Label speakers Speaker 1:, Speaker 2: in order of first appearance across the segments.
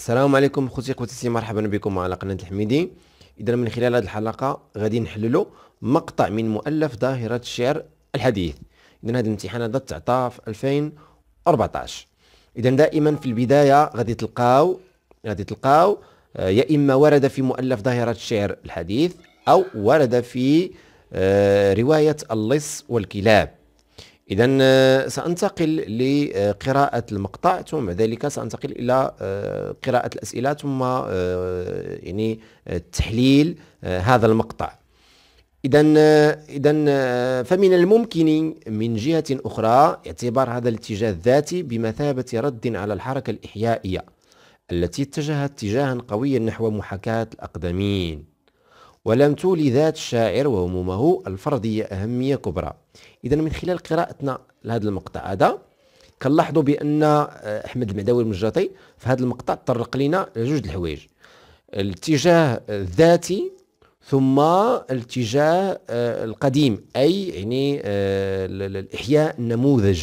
Speaker 1: السلام عليكم خوتي خواتاتي مرحبا بكم على قناة الحميدي. إذا من خلال هذه الحلقة غادي نحللوا مقطع من مؤلف ظاهرة الشعر الحديث. إذا هذا الامتحان هذا تعطى في 2014 إذا دائما في البداية غادي تلقاو غادي تلقاو آه، يا إما ورد في مؤلف ظاهرة الشعر الحديث أو ورد في آه، رواية اللص والكلاب. إذا آه، سأنتقل لقراءة المقطع ثم بعد ذلك سأنتقل إلى آه، قراءة الأسئلة ثم آه، يعني تحليل هذا المقطع. إذا إذا فمن الممكن من جهة أخرى اعتبار هذا الاتجاه الذاتي بمثابة رد على الحركة الإحيائية التي اتجهت اتجاها قويا نحو محاكاة الأقدمين. ولم تولي ذات الشاعر وهمومه الفردية أهمية كبرى. إذا من خلال قراءتنا لهذا المقطع هذا كنلاحظوا بأن آه، أحمد المعداوي المجاطي في هذا المقطع طرق لنا لجوج الحوايج. الاتجاه الذاتي ثم الاتجاه آه، القديم أي يعني آه، الإحياء النموذج.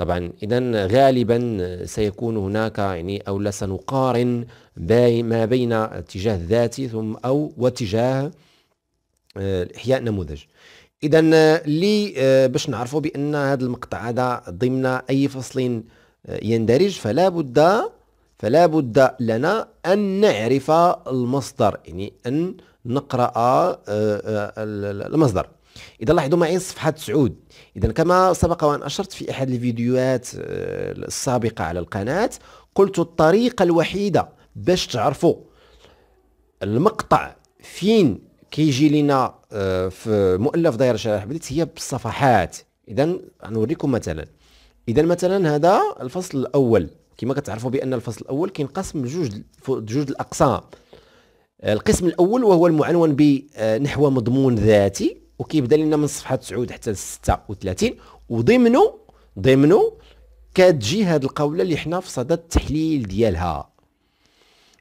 Speaker 1: طبعا. اذا غالبا سيكون هناك يعني أو لا سنقارن ما بين اتجاه ذاتي ثم أو واتجاه آه، إحياء نموذج. اذا لي آه، باش نعرفوا بأن هذا المقطع هذا ضمن أي فصل آه، يندرج فلا بد فلا بد لنا أن نعرف المصدر يعني أن نقرأ المصدر. إذا لاحظوا معي صفحة سعود. إذا كما سبق وأن أشرت في أحد الفيديوهات آه، السابقة على القناة قلت الطريقة الوحيدة باش تعرفوا المقطع فين كيجي لنا آه، في مؤلف دايرة شرح بديت هي بالصفحات. إذا نوريكم مثلا. إذا مثلا هذا الفصل الأول. كما كتعرفوا بأن الفصل الأول كينقسم لجوج جوج الأقسام. القسم الأول وهو المعنون بنحو مضمون ذاتي. وكيبدا لنا من صفحة 9 حتى 36 وضمنه ضمنه كتجي هذه القولة اللي حنا في صدد التحليل ديالها.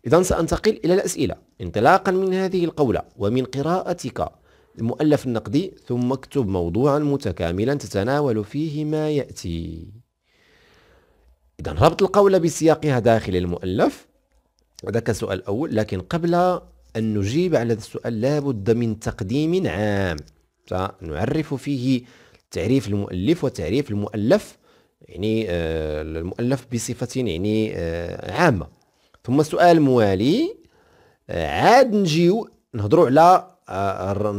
Speaker 1: اذا سأنتقل إلى الأسئلة. انطلاقا من هذه القولة ومن قراءتك. المؤلف النقدي ثم اكتب موضوعا متكاملا تتناول فيه ما يأتي. اذا ربط القولة بسياقها داخل المؤلف. وذاك السؤال الأول لكن قبل أن نجيب على هذا السؤال لابد من تقديم عام. سنعرف فيه تعريف المؤلف وتعريف المؤلف يعني آه، المؤلف بصفة يعني آه، عامة. ثم السؤال الموالي آه، عاد نجيو نهضروا على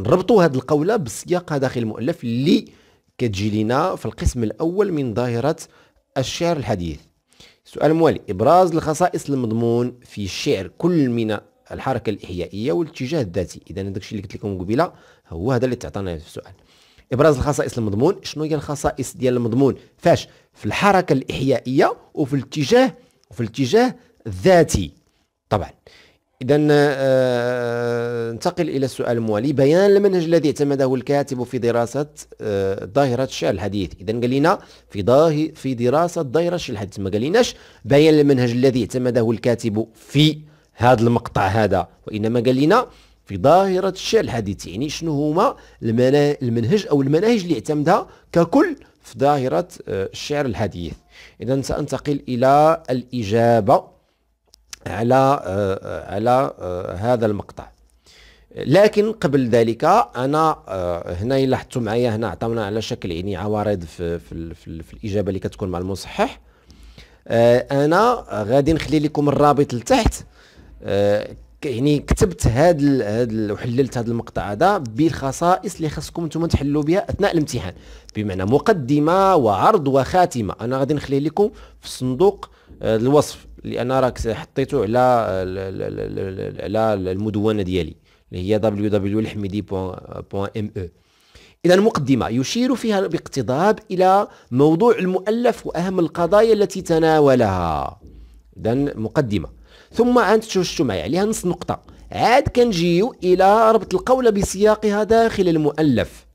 Speaker 1: نربطوا هذه القولة بالسياق داخل المؤلف اللي كتجي لنا في القسم الأول من ظاهرة الشعر الحديث. السؤال الموالي إبراز الخصائص المضمون في الشعر كل من الحركة الإحيائية والاتجاه الذاتي. إذا هذاك الشيء اللي قلت لكم قبيلة هو هذا اللي تعطانا في السؤال. إبراز الخصائص المضمون. شنو هي الخصائص ديال المضمون؟ فاش؟ في الحركة الإحيائية وفي الاتجاه وفي الاتجاه الذاتي. طبعا. اذا آه ننتقل إلى السؤال الموالي بيان المنهج الذي اعتمده الكاتب في دراسة ظاهره الشعر الحديث. اذا قال لنا في ضاه في دراسة ظاهره الشعر الحديث. ما قاليناش بيان المنهج الذي اعتمده الكاتب في هذا المقطع هذا. وإنما قال لنا في ظاهرة الشعر الحديث يعني شنو هما المنهج أو المناهج اللي اعتمدها ككل في ظاهرة آه، الشعر الحديث. إذا سأنتقل إلى الإجابة على آه، على آه، هذا المقطع. لكن قبل ذلك أنا هنا لاحظتوا معايا هنا عطاونا على شكل يعني عوارض في في, في, في الإجابة اللي كتكون مع المصحح. أنا غادي نخلي لكم الرابط لتحت. يعني كتبت هاد هاد وحللت هذا المقطع هذا بالخصائص اللي خاصكم نتوما تحلوا بها أثناء الامتحان. بمعنى مقدمة وعرض وخاتمة. أنا غادي نخليه لكم في صندوق آه، الوصف أنا راك حطيته على على المدونة ديالي اللي هي www.الحميدي.me إذا مقدمة يشير فيها باقتضاب إلى موضوع المؤلف وأهم القضايا التي تناولها. إذا مقدمة. ثم عاد شفتوا معي؟ عليها نص نقطة. عاد كنجيو إلى ربط القولة بسياقها داخل المؤلف.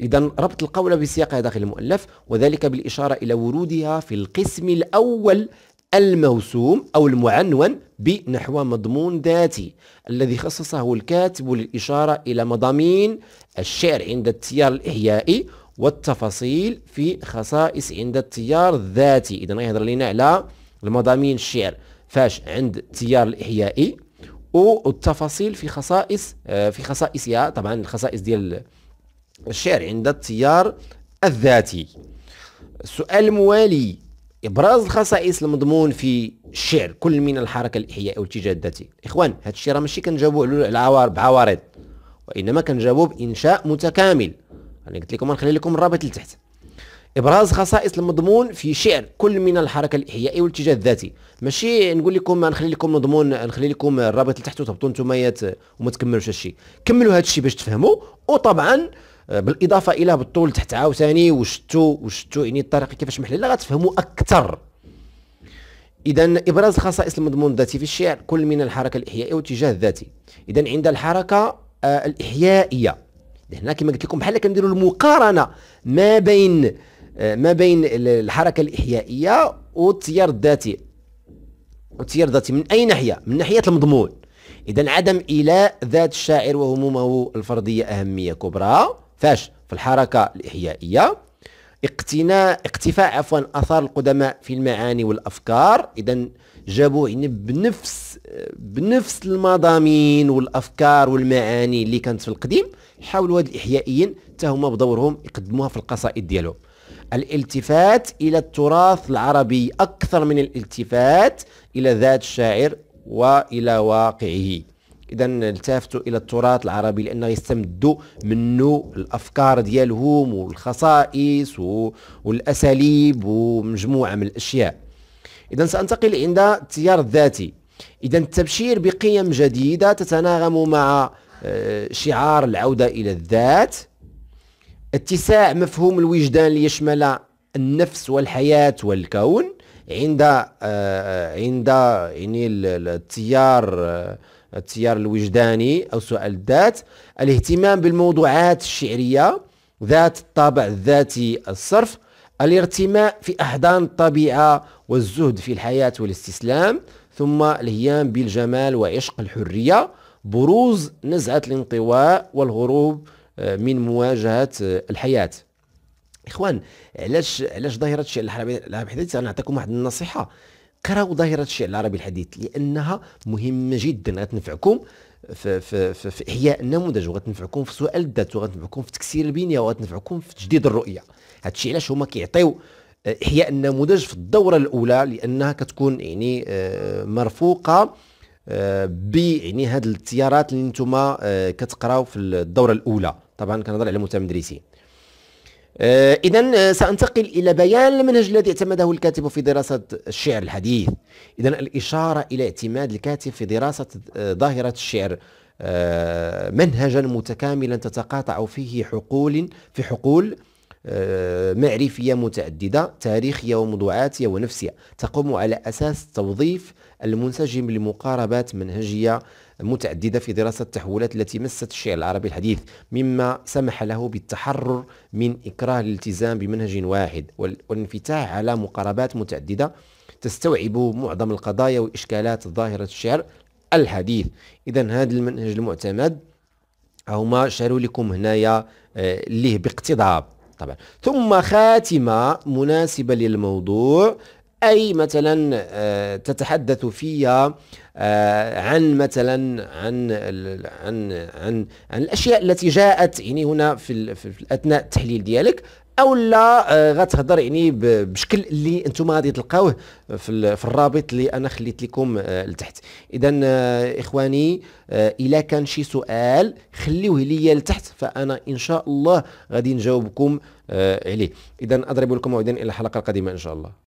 Speaker 1: إذا ربط القولة بسياقها داخل المؤلف وذلك بالإشارة إلى ورودها في القسم الأول الموسوم أو المعنون بنحو مضمون ذاتي الذي خصصه الكاتب للإشارة إلى مضامين الشعر عند التيار الإحيائي والتفاصيل في خصائص عند التيار الذاتي. إذا يهضر لنا على المضامين الشعر. فاش عند التيار الاحيائي والتفاصيل في خصائص آه، في خصائصها طبعا الخصائص ديال الشعر عند التيار الذاتي. السؤال الموالي إبراز الخصائص المضمون في الشعر كل من الحركة الاحيائيه والاتجاه الذاتي. إخوان هذا الشيء راه ماشي كنجاوبوا على بعوارض وإنما كنجاوبوا بإنشاء متكامل. أنا قلت لكم نخلي لكم الرابط لتحت. إبراز خصائص المضمون في شعر كل من الحركة الاحيائيه والاتجاه الذاتي. ماشي نقول لكم نخلي لكم مضمون نخلي لكم الرابط لتحت وتهبطوا نتوما وما تكملوش هادشي. كملوا هادشي باش تفهموا. وطبعا آه، بالإضافة إلى بالطول تحت عاوتاني وشتو وشتو يعني الطريقة كيفاش محلله غتفهموا أكثر. اذا إبراز خصائص المضمون الذاتي في الشعر كل من الحركة الاحيائيه والاتجاه الذاتي. اذا عند الحركة آه، الإحيائية. هنا كما قلت لكم بحال كنديروا المقارنة ما بين ما بين الحركة الإحيائية والتيار الذاتي. والتيار الذاتي من أي ناحية؟ من ناحية المضمون. اذا عدم إيلاء ذات الشاعر وهمومه الفرديه أهمية كبرى. فاش؟ في الحركة الإحيائية. اقتناء اقتفاء عفوا آثار القدماء في المعاني والأفكار. اذا جابوا يعني بنفس بنفس المضامين والأفكار والمعاني اللي كانت في القديم. حاولوا هاد الإحيائيين حتى هما بدورهم يقدموها في القصائد ديالهم. الالتفات إلى التراث العربي أكثر من الالتفات إلى ذات الشاعر وإلى واقعه. اذا التفتوا إلى التراث العربي لأنه يستمدوا منه الأفكار ديالهم والخصائص والأساليب ومجموعة من الأشياء. اذا سأنتقل عند التيار الذاتي. اذا التبشير بقيم جديدة تتناغم مع آه، شعار العودة إلى الذات. اتساع مفهوم الوجدان ليشمل النفس والحياة والكون عند آه، عند يعني التيار آه، التيار الوجداني أو سؤال الذات. الاهتمام بالموضوعات الشعرية ذات الطابع الذاتي الصرف. الارتماء في أحضان الطبيعة والزهد في الحياة والاستسلام. ثم الهيام بالجمال وعشق الحرية. بروز نزعة الانطواء والهروب آه، من مواجهة آه، الحياة. إخوان علاش علاش ظاهرة الشعر العربي الحديث؟ غنعطيكم واحد النصيحة. قراو ظاهرة الشعر العربي الحديث لأنها مهمة جدا. غتنفعكم في, في, في, في إحياء النموذج وغتنفعكم في سؤال الذات وغتنفعكم في تكسير البنية وغتنفعكم في تجديد الرؤية. هذا الشيء علاش هما كيعطيو آه، إحياء النموذج في الدورة الأولى لأنها كتكون يعني آه، مرفوقة آه، ب يعني هاد التيارات اللي نتوما كتقراو في الدورة الأولى. طبعا كنهضر على المتمدرسين آه، إذا آه، سأنتقل إلى بيان المنهج الذي اعتمده الكاتب في دراسة الشعر الحديث. إذا الإشارة إلى اعتماد الكاتب في دراسة آه، ظاهرة الشعر. منهجا متكاملا تتقاطع فيه حقول في حقول معرفية متعددة تاريخية وموضوعاتية ونفسية. تقوم على أساس التوظيف المنسجم لمقاربات منهجية متعددة في دراسة التحولات التي مست الشعر العربي الحديث مما سمح له بالتحرر من إكراه الالتزام بمنهج واحد والانفتاح على مقاربات متعددة تستوعب معظم القضايا وإشكالات ظاهرة الشعر الحديث. إذا هذا المنهج المعتمد هما شاروا لكم هنايا آه، ليه باقتضاب. طبعا. ثم خاتمة مناسبة للموضوع أي مثلا آه، تتحدث فيها آه، عن مثلا عن عن عن عن الأشياء التي جاءت يعني هنا في, في أثناء التحليل ديالك أو لا آه، غتهضر يعني بشكل اللي أنتم غادي تلقاوه في, في الرابط اللي أنا خليت لكم لتحت. اذا إخواني إلا كان شي سؤال خليوه ليا لتحت فأنا إن شاء الله غادي نجاوبكم عليه. اذا أضرب لكم موعدا إلى الحلقة القادمة إن شاء الله.